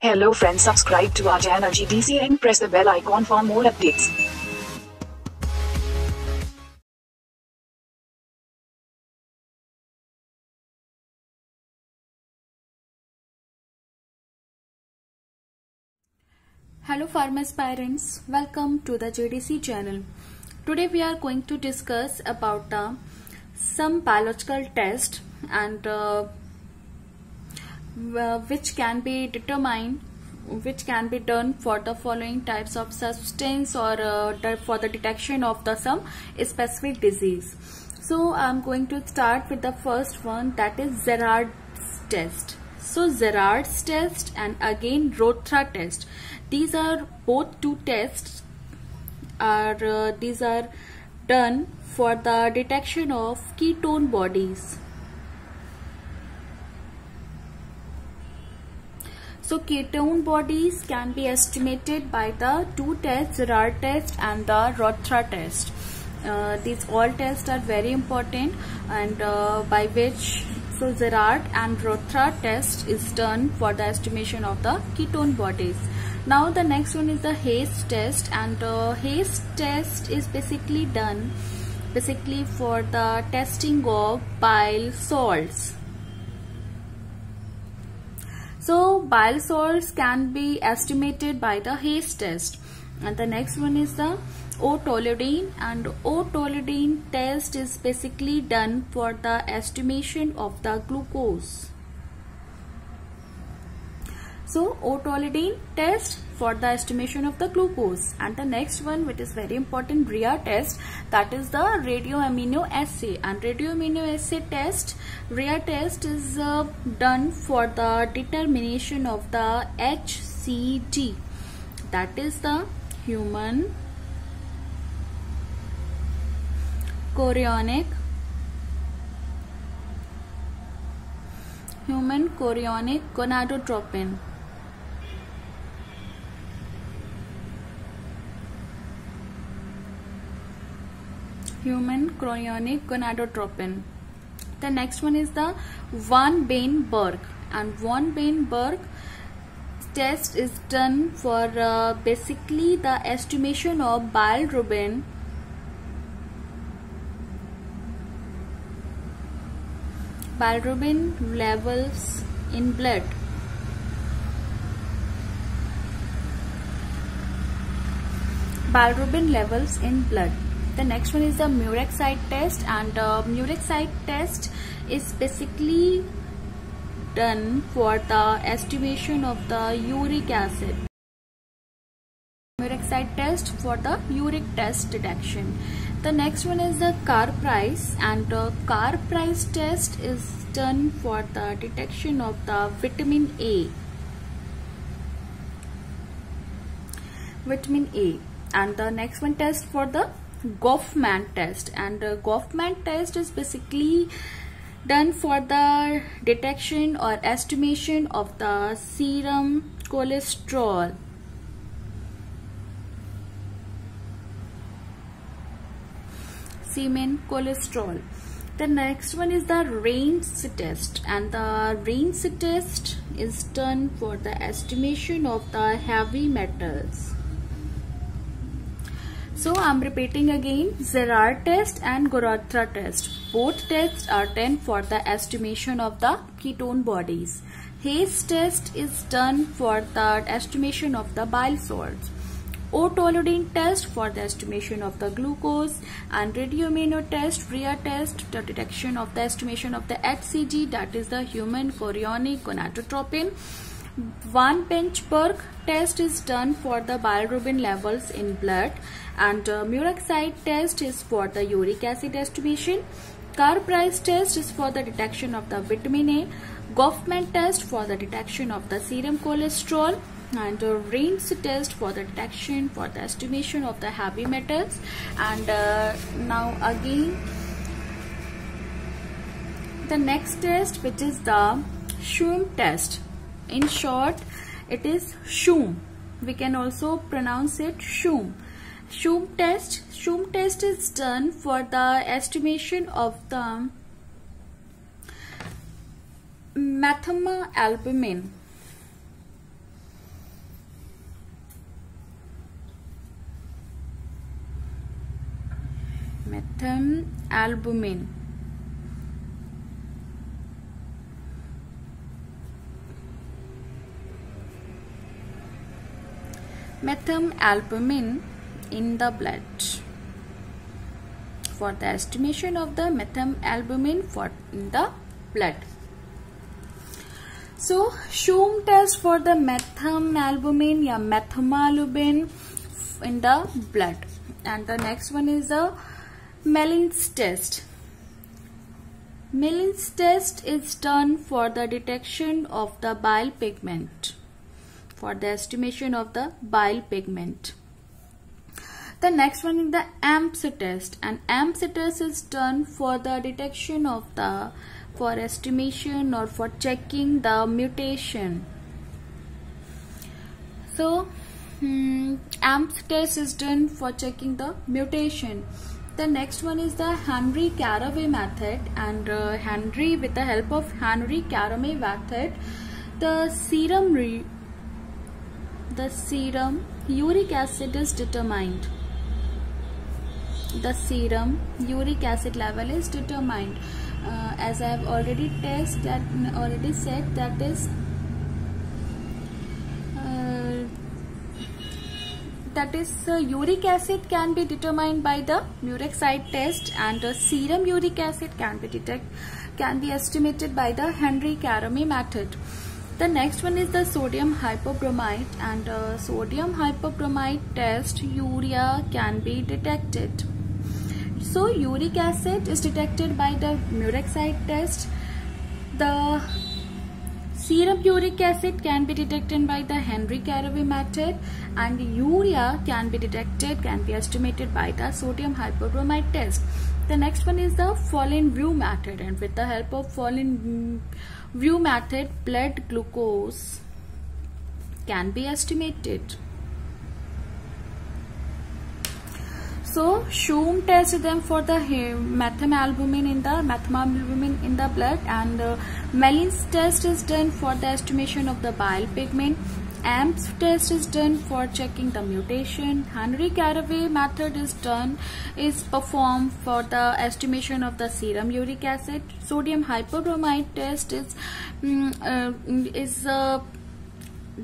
Hello friends subscribe to our channel GDC and press the bell icon for more updates. Hello farm aspirants, welcome to the GDC channel. Today we are going to discuss about uh, some biological test and uh, which can be determined which can be done for the following types of substance or uh, for the detection of the some specific disease. So I'm going to start with the first one that is Gerhardt's test. So Gerhardt's test and again Rothera test. These are both two tests are uh, these are done for the detection of ketone bodies. So ketone bodies can be estimated by the two tests, Gerhardt test and the Rothera test. Uh, these all tests are very important and uh, by which so Gerhardt and Rothera test is done for the estimation of the ketone bodies. Now the next one is the Hay's test and uh, Hay's test is basically done basically for the testing of bile salts. So bile salts can be estimated by the Hay's test and the next one is the O-tolidine and O-tolidine test is basically done for the estimation of the glucose. So O-tolidine test for the estimation of the glucose. And the next one which is very important RIA test that is the radio amino radioimmunoassay and radio amino radioimmunoassay test RIA test is uh, done for the determination of the HCG that is the human chorionic human chorionic gonadotropin human chorionic gonadotropin the next one is the von berg, and von berg test is done for uh, basically the estimation of bilirubin bilirubin levels in blood. Bilirubin levels in blood. The next one is the Murexide test and uh, Murexide test is basically done for the estimation of the uric acid. Murexide test for the uric test detection. The next one is the Carr-Price and the Carr-Price test is done for the detection of the vitamin A. Vitamin A and the next one test for the Goffman test and the Goffman test is basically done for the detection or estimation of the serum cholesterol semen cholesterol. The next one is the Reinsch test and the Reinsch test is done for the estimation of the heavy metals. So I'm repeating again Gerhardt test and Rothera test. Both tests are done for the estimation of the ketone bodies. Hay's test is done for the estimation of the bile salts. O-tolidine test for the estimation of the glucose and radioimmuno test, RIA test, the detection of the estimation of the HCG that is the human chorionic gonadotropin. Von Weinberg test is done for the bilirubin levels in blood and uh, Murexide test is for the uric acid estimation. Carr-Price test is for the detection of the vitamin A. Goffman test for the detection of the serum cholesterol and uh, Reinsch test for the detection for the estimation of the heavy metals and uh, now again the next test which is the Schumm test in short it is shum. We can also pronounce it shum. Shum test shum test is done for the estimation of the methemalbumin. Albumin. Methamalbumin in the blood. For the estimation of the methemalbumin for in the blood. So Schumm test for the methemalbumin या methemalbumin in the blood. And the next one is the Gmelin's test. Gmelin's test is done for the detection of the bile pigment for the estimation of the bile pigment. The next one is the Ames test and Ames test is done for the detection of the for estimation or for checking the mutation. So hmm, test is done for checking the mutation. The next one is the Henry Caraway method and uh, Henry with the help of Henry Caraway method the serum the serum uric acid is determined. The serum uric acid level is determined. Uh, as I have already tested that already said that is uh, that is uh, uric acid can be determined by the Murexide test and uh, serum uric acid can be detect can be estimated by the Henry Caraway method the next one is the sodium hypobromite and uh, sodium hypobromite test urea can be detected. So uric acid is detected by the Murexide test. The serum uric acid can be detected by the Henry Caraway method and urea can be detected, can be estimated by the sodium hypobromite test. The next one is the Folin-Wu method and with the help of Folin View method blood glucose can be estimated. So Schumm tested them for the methemalbumin in the methemalbumin in the blood and uh, test is done for the estimation of the bile pigment Ames test is done for checking the mutation. Henry Caraway method is done is performed for the estimation of the serum uric acid. Sodium hypobromite test is um, uh, is uh,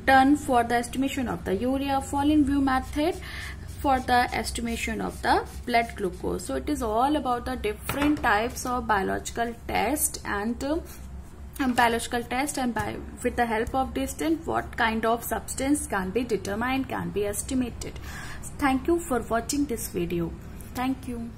done for the estimation of the urea. Folin-Wu method for the estimation of the blood glucose. So it is all about the different types of biological test and uh, biological test and by with the help of this what kind of substance can be determined can be estimated. Thank you for watching this video. Thank you